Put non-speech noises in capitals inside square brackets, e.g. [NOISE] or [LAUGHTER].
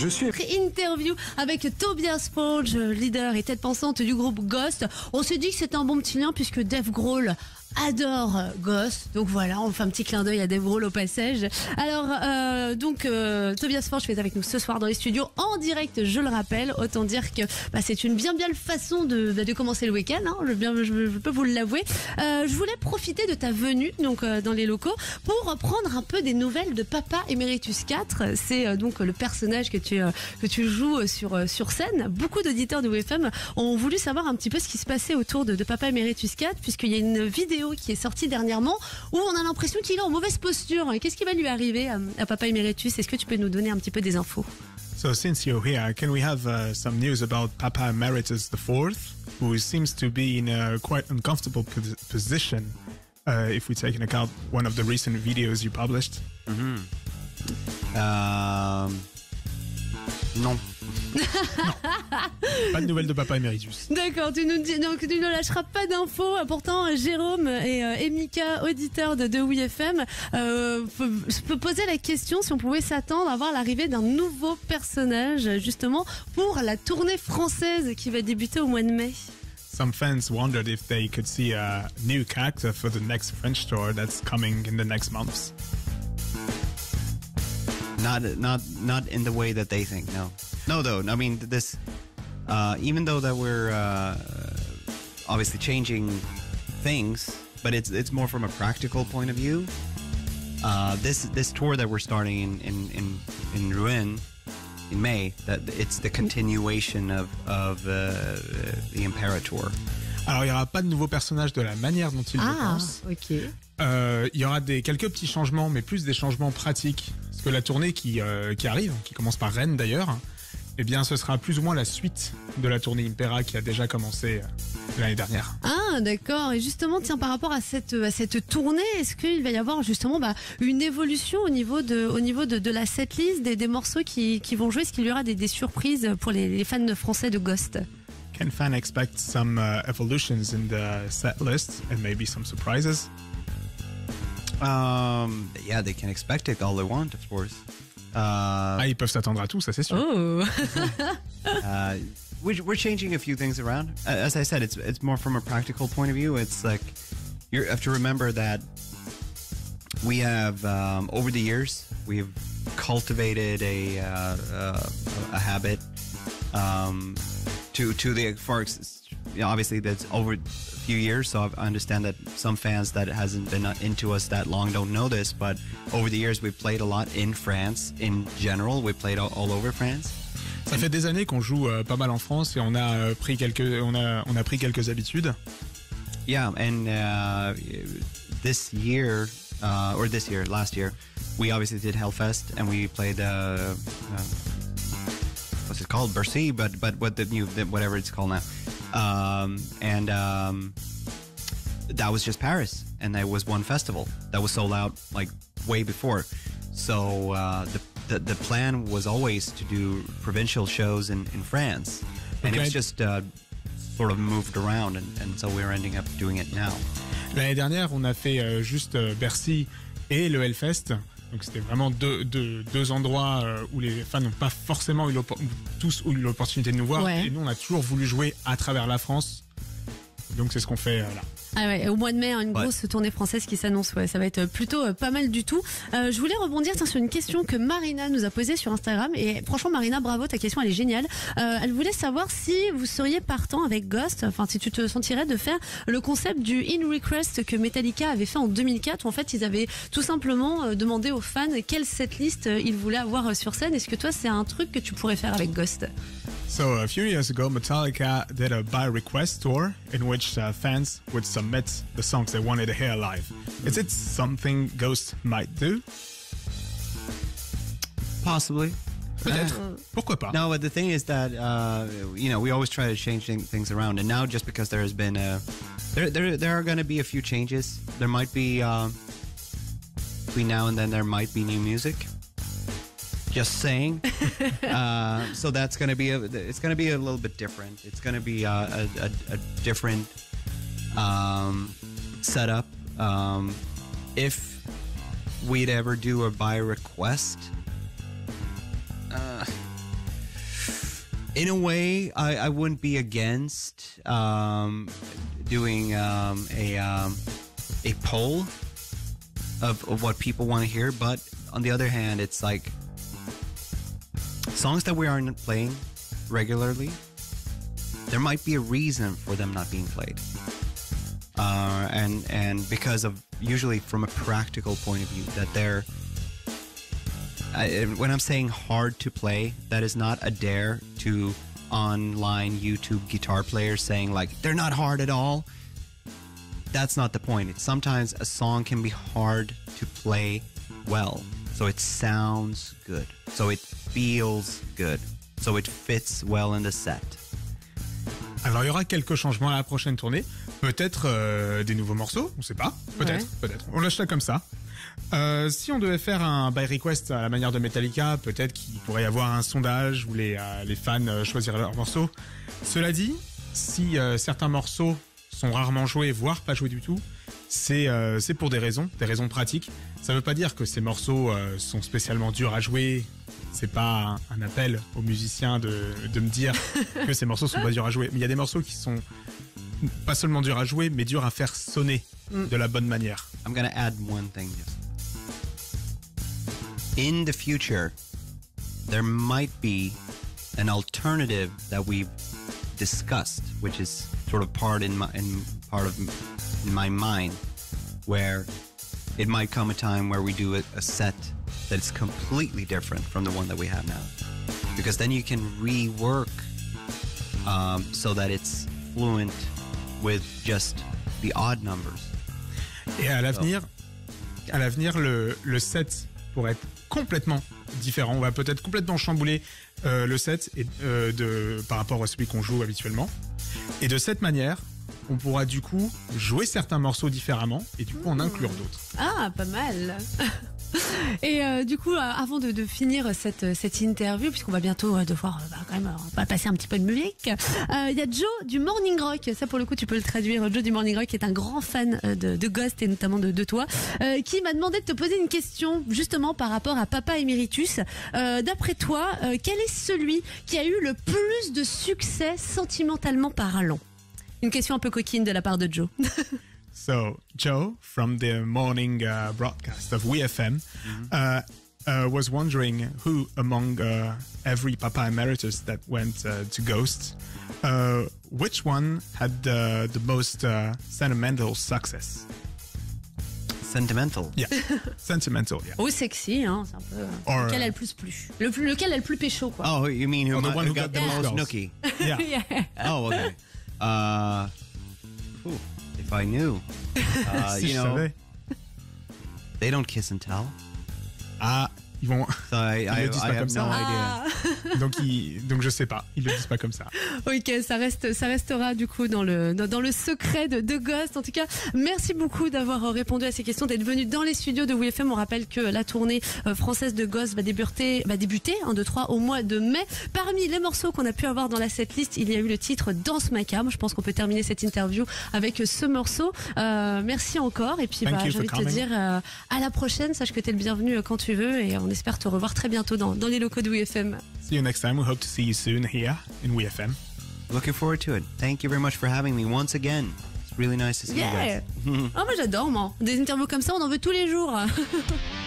Je suis Interview avec Tobias Forge, leader et tête pensante du groupe Ghost. On s'est dit que c'était un bon petit lien puisque Dave Grohl adore Ghost. Donc voilà, on fait un petit clin d'œil à Dave Grohl au passage. Alors, euh, donc, euh, Tobias Forge est avec nous ce soir dans les studios en direct, je le rappelle. Autant dire que bah, c'est une bien belle façon de, bah, de commencer le week-end. Hein, je, bien, je, je peux vous l'avouer. Euh, je voulais profiter de ta venue donc euh, dans les locaux pour prendre un peu des nouvelles de Papa Emeritus 4. C'est euh, donc le personnage que tu, euh, que tu joues sur, sur scène. Beaucoup d'auditeurs de WFM ont voulu savoir un petit peu ce qui se passait autour de, de Papa Emeritus 4 puisqu'il y a une vidéo qui est sortie dernièrement où on a l'impression qu'il est en mauvaise posture. Qu'est-ce qui va lui arriver à, à Papa Emeritus? Est-ce que tu peux nous donner un petit peu des infos? So since you're here, can we have uh, some news about Papa Emeritus IV, who seems to be in a quite uncomfortable pos- position uh, if we take into account one of the recent videos you published? Euh, non. Pas de nouvelles de Papa Emeritus. D'accord, tu nous dis, donc tu ne lâcheras pas d'infos. Pourtant, Jérôme et, euh, et Mika, auditeurs de, de WeFM, euh, peut poser la question si on pouvait s'attendre à voir l'arrivée d'un nouveau personnage, justement, pour la tournée française qui va débuter au mois de mai. Some fans wondered if they could see a new character for the next French tour that's coming in the next months. Not not not in the way that they think. No. No, though. I mean, this. Uh, even though that we're uh, obviously changing things, but it's it's more from a practical point of view. Uh, this this tour that we're starting in in in, in Rouen in May, that it's the continuation of of uh, the Imperator. Alors, il n'y aura pas de nouveaux personnages de la manière dont ils le Ah, pensent. ok. Euh, il y aura des quelques petits changements, mais plus des changements pratiques. Que la tournée qui, euh, qui arrive, qui commence par Rennes d'ailleurs, eh bien, ce sera plus ou moins la suite de la tournée Impera qui a déjà commencé euh, l'année dernière. Ah, d'accord. Et justement, tiens, par rapport à cette, à cette tournée, est-ce qu'il va y avoir justement bah, une évolution au niveau de, au niveau de, de la setlist, des, des morceaux qui, qui vont jouer? Est-ce qu'il y aura des, des surprises pour les, les fans français de Ghost? Can fans expect some uh, evolutions in the set list and maybe some surprises? Um, yeah, they can expect it all they want, of course. Uh, Ah, ils peuvent s'attendre à tout, ça c'est sûr. Oh [LAUGHS] uh, we're, we're changing a few things around. Uh, As I said, it's it's more from a practical point of view. It's like you have to remember that we have um, over the years we've cultivated a uh, uh, a habit um, to to the for ex- you know, obviously that's over a few years. So I understand that some fans that hasn't been into us that long don't know this, but over the years we've played a lot in France in general. We played all, all over France. Ça fait des années qu'on joue euh, pas mal en France et on a euh, pris quelques, on a, on a pris quelques habitudes. Yeah, and uh, this year, uh, or this year, last year, we obviously did Hellfest, and we played. Uh, uh, what's it called? Bercy, but but what the new whatever it's called now, um, and um, that was just Paris, and there was one festival that was sold out like way before. So uh, the, the the plan was always to do provincial shows in in France, and it was just. Uh, Sort of moved around, and, and so we're ending up doing it now. L'année dernière, on a fait euh, juste euh, Bercy et le Hellfest. Donc c'était vraiment deux, deux, deux endroits euh, où les fans n'ont pas forcément eu tous eu l'opportunité de nous voir. Ouais. Et nous, on a toujours voulu jouer à travers la France. Donc c'est ce qu'on fait euh, là. Ah ouais, au mois de mai, hein, une Ouais. grosse tournée française qui s'annonce. Ouais, ça va être plutôt euh, pas mal du tout. Euh, je voulais rebondir tiens, sur une question que Marina nous a posée sur Instagram. Et franchement, Marina, bravo, ta question elle est géniale. Euh, elle voulait savoir si vous seriez partant avec Ghost, enfin si tu te sentirais de faire le concept du In Request que Metallica avait fait en 2004. Où en fait, ils avaient tout simplement euh, demandé aux fans quelle setlist euh, ils voulaient avoir euh, sur scène. Est-ce que toi, c'est un truc que tu pourrais faire avec Ghost? So a few years ago, Metallica did a by request tour in which uh, fans would submit the songs they wanted to hear live. Is it something Ghost might do? Possibly. Pas? No, but the thing is that uh, you know we always try to change things around, and now just because there has been a there there there are going to be a few changes. There might be uh, between now and then there might be new music. Just saying. [LAUGHS] uh, so that's going to be a it's going to be a little bit different. It's going to be uh, a, a, a different um, setup. Um, if we'd ever do a by request, uh, in a way, I, I wouldn't be against um, doing um, a um, a poll of, of what people want to hear, but on the other hand, it's like songs that we aren't playing regularly. There might be a reason for them not being played, uh, and and because of usually from a practical point of view that they're I, when I'm saying hard to play, that is not a dare to online YouTube guitar players saying like they're not hard at all. That's not the point. It's sometimes a song can be hard to play well, so it sounds good, so it feels good, so it fits well in the set. Alors il y aura quelques changements à la prochaine tournée. Peut-être euh, des nouveaux morceaux, on sait pas. Peut-être, Ouais. peut-être. On lâche ça comme ça. Euh, si on devait faire un by request à la manière de Metallica, peut-être qu'il pourrait y avoir un sondage où les, euh, les fans choisiraient leurs morceaux. Cela dit, si euh, certains morceaux sont rarement joués, voire pas joués du tout, c'est euh, c'est pour des raisons, des raisons pratiques. Ça veut pas dire que ces morceaux euh, sont spécialement durs à jouer. C'est pas un, un appel aux musiciens de, de me dire [LAUGHS] que ces morceaux sont pas durs à jouer. Mais il y a des morceaux qui sont pas seulement durs à jouer, mais durs à faire sonner de la bonne manière. I'm gonna add one thing. Just in the future, there might be an alternative that we've discussed, which is sort of part in my in part of in my mind, where it might come a time where we do a, a set that is completely different from the one that we have now, because then you can rework um, so that it's fluent with just the odd numbers. Et à l'avenir, à l'avenir, le, le set pourrait être complètement différent. On va peut-être complètement chambouler euh, le set et, euh, de, par rapport à celui qu'on joue habituellement. Et de cette manière, on pourra du coup jouer certains morceaux différemment et du coup en inclure d'autres. Ah, pas mal. [LAUGHS] [LAUGHS] Et euh, du coup, euh, avant de, finir cette, cette interview, puisqu'on va bientôt euh, devoir bah, quand même passer un petit peu de musique, il y a Joe du Morning Rock. Ça, pour le coup, tu peux le traduire. Joe du Morning Rock qui est un grand fan de, de Ghost et notamment de, de toi, qui m'a demandé de te poser une question justement par rapport à Papa Emeritus. D'après toi, quel est celui qui a eu le plus de succès sentimentalement parlant? Une question un peu coquine de la part de Joe. [LAUGHS] So, Joe from the morning uh, broadcast of WeFM uh, uh, was wondering who among uh, every Papa Emeritus that went uh, to Ghost, uh, which one had the, the most uh, sentimental success? Sentimental. Yeah, [LAUGHS] sentimental, yeah. Oh, sexy, hein, c'est un peu. Or, lequel a le plus plu le plus, Lequel a le plus pécho, quoi. Oh, you mean who, Oh, the one who got, got the the most most nookie? Yeah. [LAUGHS] Yeah. Oh, okay. Uh, ooh, if I knew, [LAUGHS] uh, you know, savais. they don't kiss and tell. Ah, ils vont. So I, I, le disent I pas comme ça. no Ah. donc, ils, donc je sais pas. Ils le disent pas comme ça. Ok, ça reste, ça restera du coup dans le dans, dans le secret de, de Ghost. En tout cas, merci beaucoup d'avoir euh, répondu à ces questions, d'être venu dans les studios de WFM. On rappelle que la tournée euh, française de Ghost va débuter, va débuter 1, 2, 3 au mois de mai. Parmi les morceaux qu'on a pu avoir dans la setlist, il y a eu le titre Danse macabre. Je pense qu'on peut terminer cette interview avec ce morceau. Euh, merci encore. Et puis, Thank bah, you j'ai envie de te dire euh, à la prochaine. Sache que tu es le bienvenu euh, quand tu veux et on espère te revoir très bientôt dans, dans les locaux de WFM. See you next time. We hope to see you soon here in WeFM. Looking forward to it. Thank you very much for having me once again. It's really nice to see Yeah. you guys. [LAUGHS] oh, moi j'adore, moi. Des interviews comme ça, on en veut tous les jours. [LAUGHS]